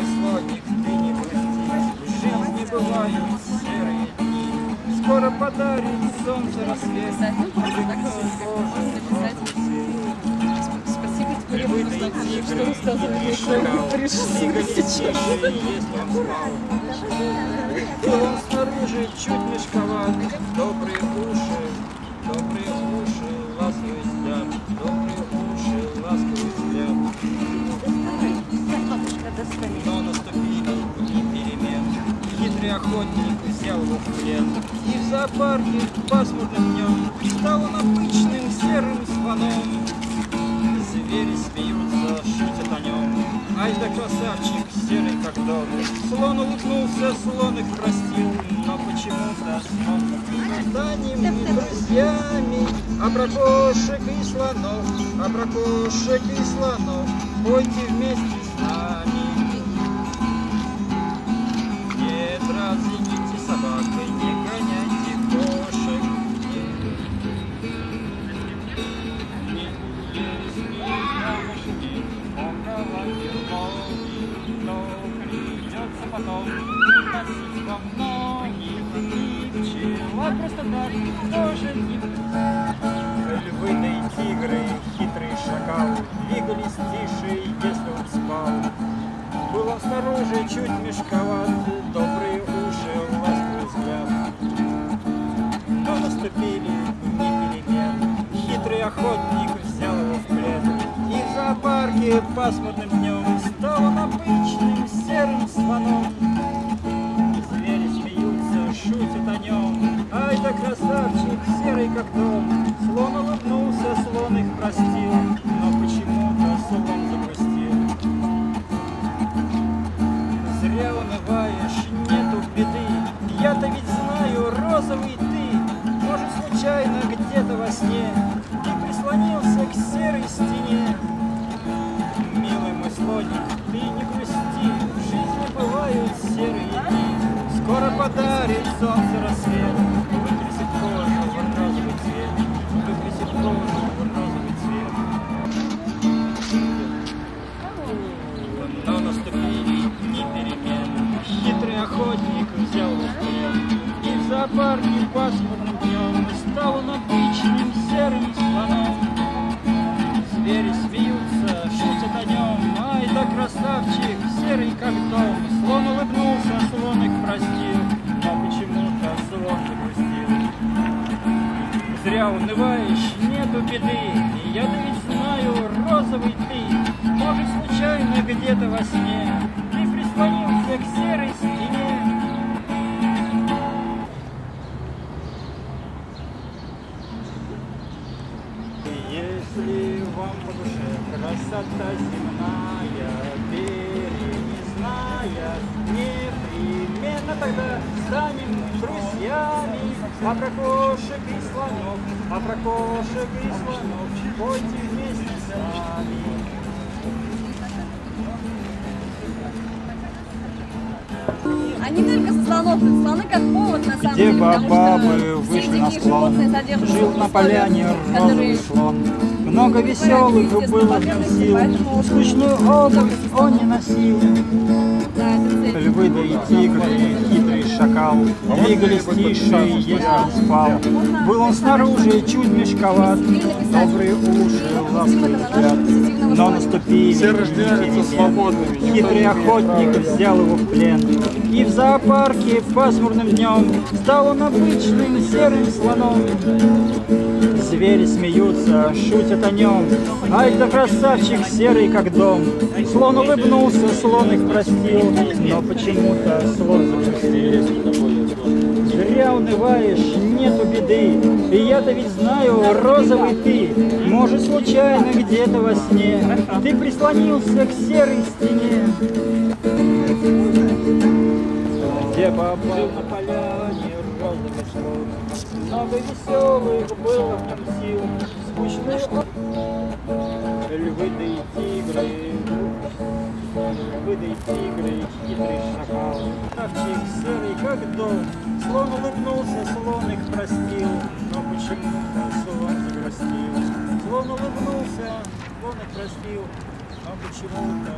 мой слоник, ты не грусти. В жизни бывают серые дни. Скоро подарит солнце рассвет. Спасибо, теперь я буду знать, что рассказывать. Двигались тише, если он снаружи чуть мешковат, добрые хитрый охотник взял его в плен. И в зоопарке пасмурным днем стал он обычным серым слоном. Звери смеются, шутят о нем. Ай да красавчик, серый как дом. Слон улыбнулся, слон их простил, но почему-то он станем друзьями. А про кошек и слонов, а про кошек и слонов, пойте вместе с нами. Разведите собакой, не гоняйте кошек. Просто так тоже не Львы да и тигры, хитрый шакал Двигались тише, если он спал Был снаружи чуть мешковат зоопарке пасмурным днем Стал он обычным серым слоном Звери смеются, шутят о нем Ай да красавчик, серый как дом. Слон улыбнулся, слон их простил Но почему-то слон загрустил Зря унываешь, нету беды. Я-то ведь знаю, розовый ты. Может, случайно где-то во сне Ты прислонился к серой стене подарит солнце рассвет. Выкрасит кожу в розовый цвет. Выкрасит кожу в розовый цвет. Но наступили дни перемен. Хитрый охотник взял в плен. И в зоопарке пасмурным днем Стал он обычным серым слоном. Звери смеются, шутят о нем. Ай да красавчик, серый как дом. Слон улыбнулся, слон их простил унываешь, нету беды. Я-то ведь знаю, розовый ты Может, случайно где-то во сне. Ты прислонился к серой стене. Если вам по душе красота земная, перенесная, непременно тогда станем друзьями. А про кошек и слонов, а про кошек и слонов, пойте вместе с нами. Они только слонов, слоны как повод на самом Где деле, потому бабы что вышли на склон, жил на поляне розовый слон. Много веселых было в нем сил, скучную обувь он не носил. Львы да и тигры, хитрый шакал. Двигались тише, если он спал. Был он снаружи чуть мешковат. Добрые уши, ласковый взгляд Но наступили Все рождаются свободными. Хитрый охотник взял его в плен. И в зоопарке пасмурным днем Стал он обычным серым слоном. Звери смеются, шутят о нем. Ай да красавчик серый как дом. Слон улыбнулся, слон их простил. Но почему-то слон загрустил Зря унываешь, нету беды. И я-то ведь знаю, розовый ты. Может, случайно где-то во сне Ты прислонился к серой стене Где попал на поляне розовый слон Много веселых было в нем сил. Скучные о- Львы да и тигры. Львы да и тигры, хитрый шакал. Ставчик серый как дом. Слон улыбнулся, слон их простил. Но почему-то слон загрустил Слон улыбнулся, слон их простил. Но почему-то